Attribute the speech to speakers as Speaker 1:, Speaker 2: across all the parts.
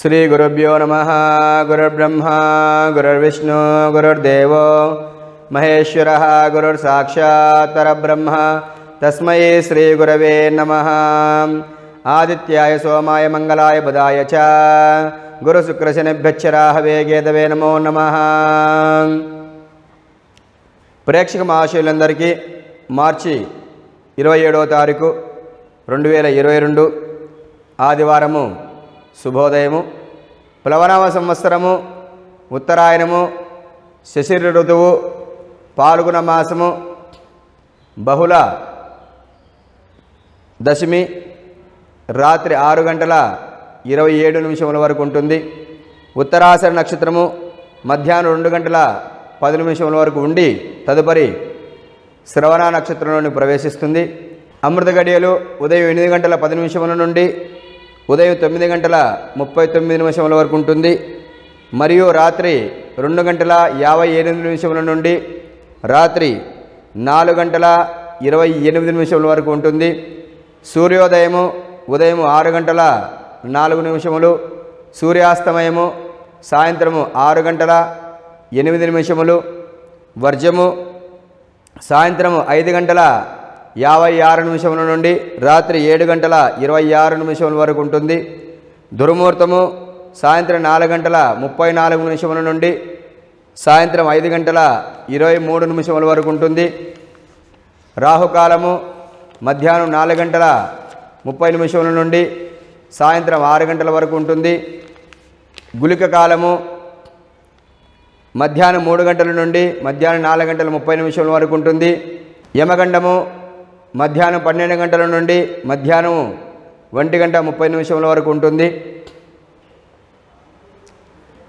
Speaker 1: శ్రీగురుభ్యో నమ గురుర్బ్రహ్మ గురుర్విష్ణు గురుర్దేవ మహేశ్వర గురుర్సాక్షాత్ పరబ్రహ్మ తస్మై శ్రీగురవే నమ ఆదిత్యాయ సోమాయ మంగళాయ బుధాయ చ గురుశుక్రశనిభ్యచ్చరాహవే గేదవే నమో నమ ప్రేక్షక మహాశయులందరికీ మార్చి ఇరవై ఏడవ తారీఖు రెండు వేల ఇరవై రెండు ఆదివారము శుభోదయము. ప్లవనామ సంవత్సరము ఉత్తరాయణము శశిర ఋతువు పాల్గొన మాసము బహుళ దశమి రాత్రి ఆరు గంటల ఇరవై ఏడు నిమిషముల వరకు ఉంటుంది. ఉత్తరాసర నక్షత్రము మధ్యాహ్నం రెండు గంటల పది నిమిషముల వరకు ఉండి తదుపరి శ్రవణ నక్షత్రంలోని ప్రవేశిస్తుంది. అమృత గడియలు ఉదయం ఎనిమిది గంటల పది నిమిషముల నుండి ఉదయం తొమ్మిది గంటల ముప్పై తొమ్మిది నిమిషముల వరకు ఉంటుంది. మరియు రాత్రి రెండు గంటల యాభై ఎనిమిది నిమిషముల నుండి రాత్రి నాలుగు గంటల ఇరవై ఎనిమిది నిమిషముల వరకు ఉంటుంది. సూర్యోదయము ఉదయం ఆరు గంటల నాలుగు నిమిషములు సూర్యాస్తమయము సాయంత్రము ఆరు గంటల ఎనిమిది నిమిషములు వర్జము సాయంత్రము ఐదు గంటల యాభై ఆరు నిమిషముల నుండి రాత్రి ఏడు గంటల ఇరవై ఆరు నిమిషముల వరకు ఉంటుంది. దుర్ముహూర్తము సాయంత్రం నాలుగు గంటల ముప్పై నాలుగు నిమిషముల నుండి సాయంత్రం ఐదు గంటల ఇరవై మూడు నిమిషముల వరకు ఉంటుంది. రాహుకాలము మధ్యాహ్నం నాలుగు గంటల ముప్పై నిమిషముల నుండి సాయంత్రం ఆరు గంటల వరకు ఉంటుంది. గుళిక కాలము మధ్యాహ్నం మూడు గంటల నుండి మధ్యాహ్నం నాలుగు గంటల ముప్పై నిమిషముల వరకు ఉంటుంది. యమగండము మధ్యాహ్నం పన్నెండు గంటల నుండి మధ్యాహ్నం ఒంటి గంట ముప్పై నిమిషముల వరకు ఉంటుంది.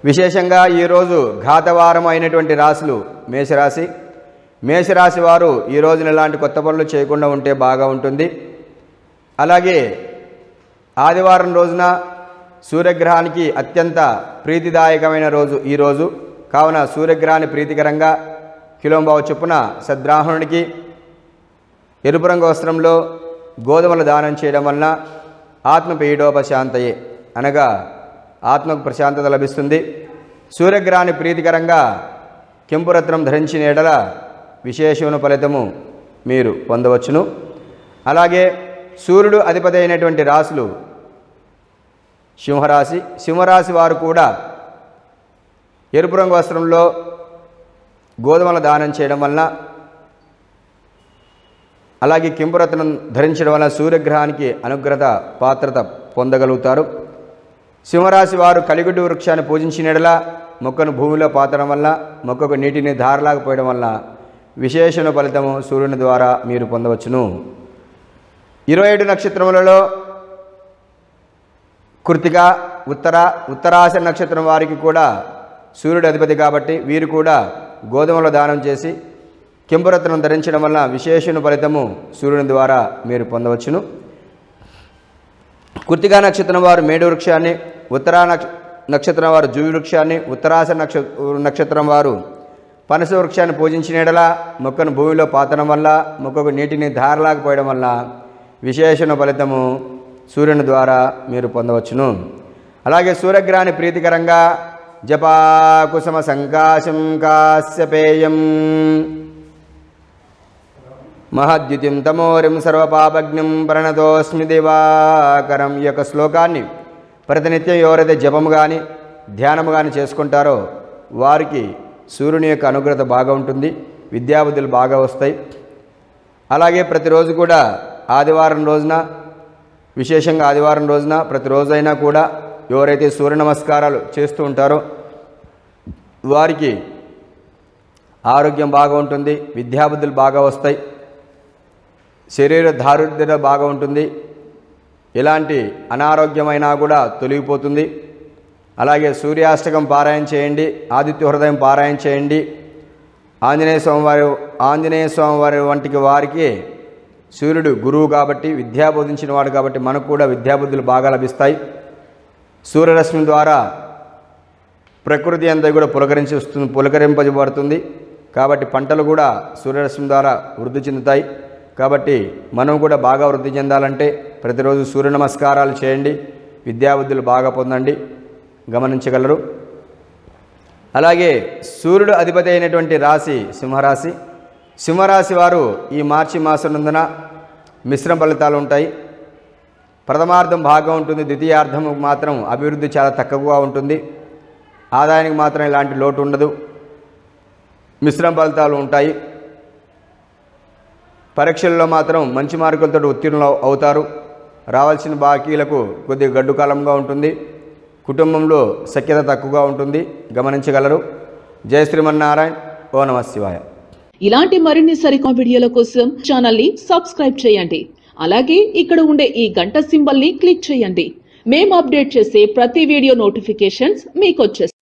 Speaker 1: విశేషంగా ఈరోజు ఘాతవారం అయినటువంటి రాశులు మేషరాశి. మేషరాశి వారు ఈ రోజున ఎలాంటి కొత్త పనులు చేయకుండా ఉంటే బాగా ఉంటుంది. అలాగే ఆదివారం రోజున సూర్యగ్రహానికి అత్యంత ప్రీతిదాయకమైన రోజు ఈరోజు కావున సూర్యగ్రహాన్ని ప్రీతికరంగా కిలోంబావ చొప్పున సద్రాహణుడికి ఎరుపు రంగు వస్త్రంలో గోధుమలు దానం చేయడం వలన ఆత్మ పీడోపశాంతయే అనగా ఆత్మకు ప్రశాంతత లభిస్తుంది. సూర్యగ్రహాన్ని ప్రీతికరంగా కెంపురత్నం ధరించిన ఎడల విశేషమైన ఫలితము మీరు పొందవచ్చును. అలాగే సూర్యుడు అధిపతి అయినటువంటి రాశులు సింహరాశి. సింహరాశి వారు కూడా ఎరుపు రంగు వస్త్రంలో గోధుమల దానం చేయడం వలన అలాగే కెంపురత్నం ధరించడం వల్ల సూర్యగ్రహానికి అనుగ్రత పాత్రత పొందగలుగుతారు. సింహరాశి వారు కలిగుడ్డు వృక్షాన్ని పూజించినడలా మొక్కను భూమిలో పాతడం వల్ల మొక్కకు నీటిని ధారలాగా పోయడం వల్ల విశేషణ ఫలితము సూర్యుని ద్వారా మీరు పొందవచ్చును. ఇరవై ఏడు నక్షత్రములలో కృతిక ఉత్తర ఉత్తరాశ నక్షత్రం వారికి కూడా సూర్యుడు అధిపతి కాబట్టి వీరు కూడా గోధుమలో దానం చేసి కెంపురత్నం ధరించడం వల్ల విశేషణ ఫలితము సూర్యుని ద్వారా మీరు పొందవచ్చును. కృతికా నక్షత్రం వారు మేడు వృక్షాన్ని ఉత్తరా నక్ష నక్షత్రం వారు జూవి వృక్షాన్ని ఉత్తరాస నక్ష నక్షత్రం వారు పనస వృక్షాన్ని పూజించినడలా మొక్కను భూమిలో పాతడం వల్ల మొక్కకు నీటిని పోయడం వల్ల విశేషణ ఫలితము సూర్యుని ద్వారా మీరు పొందవచ్చును. అలాగే సూర్యగ్రహాన్ని ప్రీతికరంగా జపాకుసమ సంకాశం కాశ్యపేయం. మహద్యుతిం తమోరిం సర్వపాపజ్ఞం ప్రణతోస్మి దివాకరం ఈ యొక్క శ్లోకాన్ని ప్రతినిత్యం ఎవరైతే జపము కానీ ధ్యానము కానీ చేసుకుంటారో వారికి సూర్యుని యొక్క అనుగ్రత బాగా ఉంటుంది విద్యాబుద్ధులు బాగా వస్తాయి. అలాగే ప్రతిరోజు కూడా ఆదివారం రోజున విశేషంగా ఆదివారం రోజున ప్రతిరోజైనా కూడా ఎవరైతే సూర్య నమస్కారాలు చేస్తూ ఉంటారో వారికి ఆరోగ్యం బాగా ఉంటుంది విద్యాబుద్ధులు బాగా వస్తాయి. శరీర దారుద్ర్యత బాగా ఉంటుంది. ఎలాంటి అనారోగ్యమైనా కూడా తొలగిపోతుంది. అలాగే సూర్యాష్టకం పారాయణ చేయండి ఆదిత్య హృదయం పారాయణ చేయండి. ఆంజనేయ స్వామివారి ఆంజనేయ స్వామివారి వంటికి వారికి సూర్యుడు గురువు కాబట్టి విద్యా బోధించిన వాడు కాబట్టి మనకు కూడా విద్యాబుద్ధులు బాగా లభిస్తాయి. సూర్యరశ్మి ద్వారా ప్రకృతి అంతా కూడా పులకరించి వస్తుంది పులకరింపబడుతుంది కాబట్టి పంటలు కూడా సూర్యరశ్మి ద్వారా వృద్ధి చెందుతాయి. కాబట్టి మనం కూడా బాగా వృద్ధి చెందాలంటే ప్రతిరోజు సూర్య నమస్కారాలు చేయండి. విద్యాబుద్ధులు బాగా పొందండి. గమనించగలరు. అలాగే సూర్యుడు అధిపతి అయినటువంటి రాశి సింహరాశి. సింహరాశి వారు ఈ మార్చి మాసం నందున మిశ్రమ ఫలితాలు ఉంటాయి. ప్రథమార్థం బాగా ఉంటుంది. ద్వితీయార్థం మాత్రం అభివృద్ధి చాలా తక్కువగా ఉంటుంది. ఆదాయానికి మాత్రం ఇలాంటి లోటు ఉండదు. మిశ్రమ ఫలితాలు ఉంటాయి. పరీక్షల్లో మాత్రం మంచి మార్కులతో ఉత్తీర్ణులు అవుతారు. రావాల్సిన బాకీలకు కొద్దిగా గడ్డు కాలంగా ఉంటుంది. కుటుంబంలో సఖ్యత తక్కువగా ఉంటుంది. గమనించగలరు. జయ శ్రీమన్నారాయణ. ఓ నమ శివాయ.
Speaker 2: ఇలాంటి మరిన్ని సరికొత్త వీడియోల కోసం ఛానల్ని సబ్స్క్రైబ్ చేయండి. అలాగే ఇక్కడ ఉండే ఈ గంట సింబల్ని క్లిక్ చేయండి. మేము అప్డేట్ చేసే ప్రతి వీడియో నోటిఫికేషన్స్ మీకు వచ్చేస్తాయి.